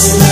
Christmas.